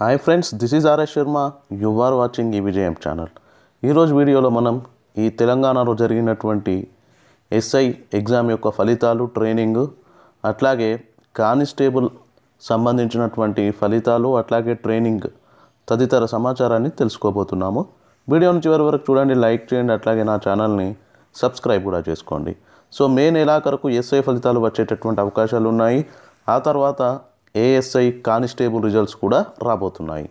Hi friends this is R S Sharma. You are watching ఈ Vijayam channel ఈరోజు వీడియోలో మనం ఈ తెలంగాణలో జరిగినటువంటి ఎస్ఐ ఎగ్జామ్ యొక్క ఫలితాలు ట్రైనింగ్ అట్లాగే కానిస్టేబుల్ సంబంధించినటువంటి ఫలితాలు అట్లాగే ట్రైనింగ్ తదితర సమాచారాన్ని తెలుసుకోబోతున్నాము. వీడియోని చివరి వరకు చూడండి లైక్ చేయండి అట్లాగే నా ఛానల్ని సబ్స్క్రైబ్ కూడా చేసుకోండి. సో మే నెలాఖరుకు ఎస్ఐ ఫలితాలు వచ్చేటటువంటి అవకాశాలు ఉన్నాయి ఆ తర్వాత ఏఎస్ఐ కానిస్టేబుల్ రిజల్ట్స్ కూడా రాబోతున్నాయి.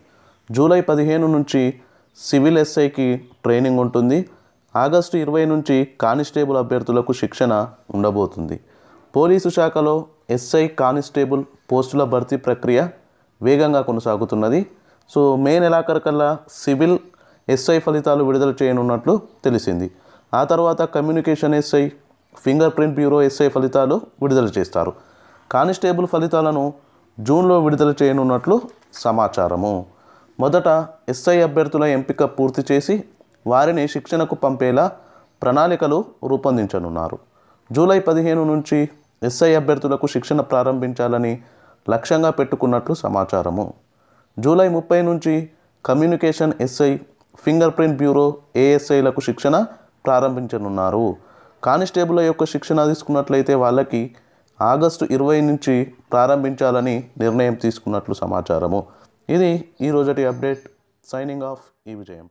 జూలై పదిహేను నుంచి సివిల్ ఎస్ఐకి ట్రైనింగ్ ఉంటుంది. ఆగస్టు ఇరవై నుంచి కానిస్టేబుల్ అభ్యర్థులకు శిక్షణ ఉండబోతుంది. పోలీసు శాఖలో ఎస్ఐ కానిస్టేబుల్ పోస్టుల భర్తీ ప్రక్రియ వేగంగా కొనసాగుతున్నది. సో మే నెలాఖరుకల్లా సివిల్ ఎస్ఐ ఫలితాలు విడుదల చేయనున్నట్లు తెలిసింది. ఆ తర్వాత communication SI finger print bureau SI ఫలితాలు విడుదల చేస్తారు. కానిస్టేబుల్ ఫలితాలను జూన్లో విడుదల చేయనున్నట్లు సమాచారము. మొదట ఎస్ఐ అభ్యర్థుల ఎంపిక పూర్తి చేసి వారిని శిక్షణకు పంపేలా ప్రణాళికలు రూపొందించనున్నారు. జూలై పదిహేను నుంచి ఎస్ఐ అభ్యర్థులకు శిక్షణ ప్రారంభించాలని లక్ష్యంగా పెట్టుకున్నట్లు సమాచారము. జూలై ముప్పై నుంచి communication SI finger print bureau ఏఎస్ఐలకు శిక్షణ ప్రారంభించనున్నారు. కానిస్టేబుల్ యొక్క శిక్షణ తీసుకున్నట్లయితే వాళ్ళకి ఆగస్టు ఇరవై నుంచి ప్రారంభించాలని నిర్ణయం తీసుకున్నట్లు సమాచారము. ఇది ఈ రోజటి అప్డేట్. సైనింగ్ ఆఫ్ ఈ విజయం.